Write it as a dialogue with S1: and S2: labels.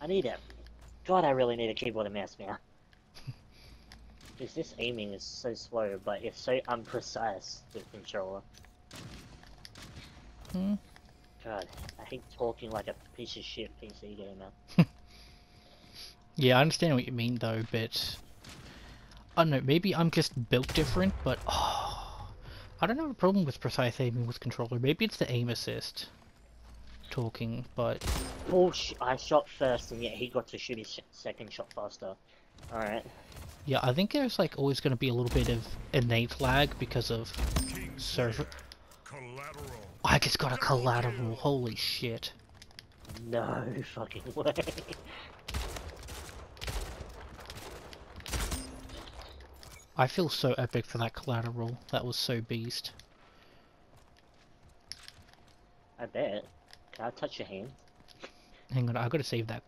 S1: I need it. God, I really need a keyboard and mouse now. Because this aiming is so slow, but it's so unprecise with controller.
S2: Hmm.
S1: God, I hate talking like a piece of shit PC gamer.
S2: Yeah, I understand what you mean though, but I don't know. Maybe I'm just built different, but oh, I don't have a problem with precise aiming with controller. Maybe it's the aim assist talking, but
S1: Bullshit, I shot first and yet he got to shoot his sh second shot faster. Alright.
S2: yeah, I think there's like always going to be a little bit of innate lag because of server.
S3: Collateral.
S2: I just got a collateral. Holy shit!
S1: No fucking way.
S2: I feel so epic for that collateral. That was so beast.
S1: I bet. Can I touch your hand?
S2: Hang on, I gotta save that